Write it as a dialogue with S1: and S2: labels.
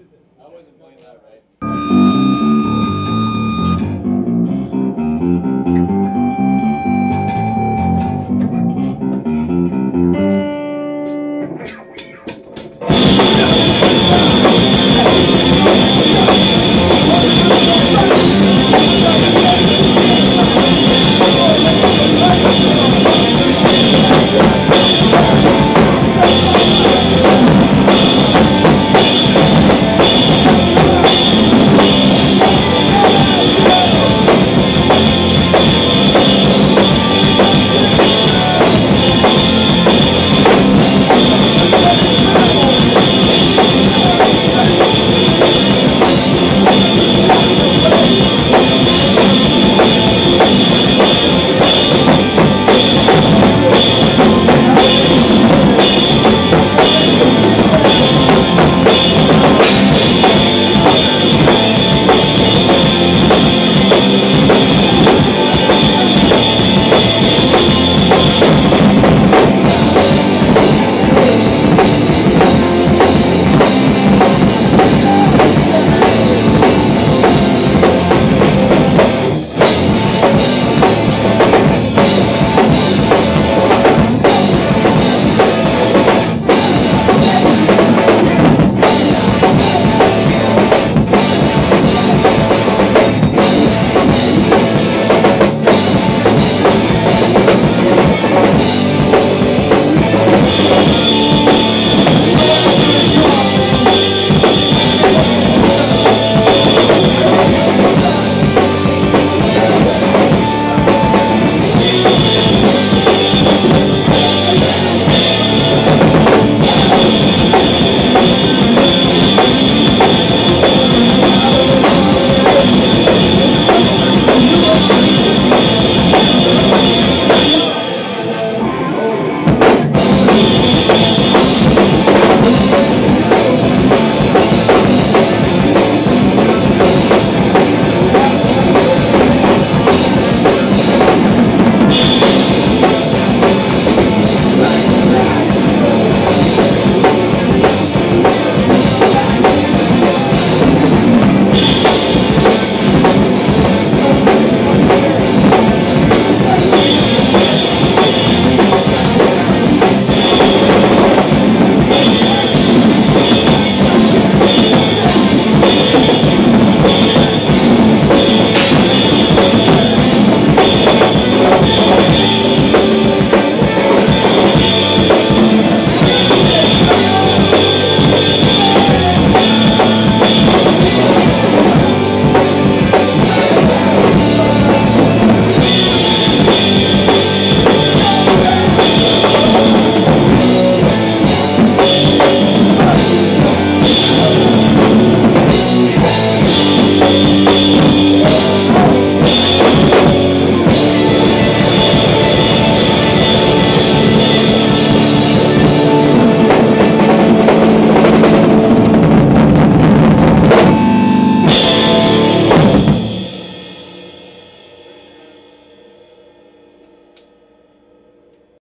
S1: I wasn't playing that right.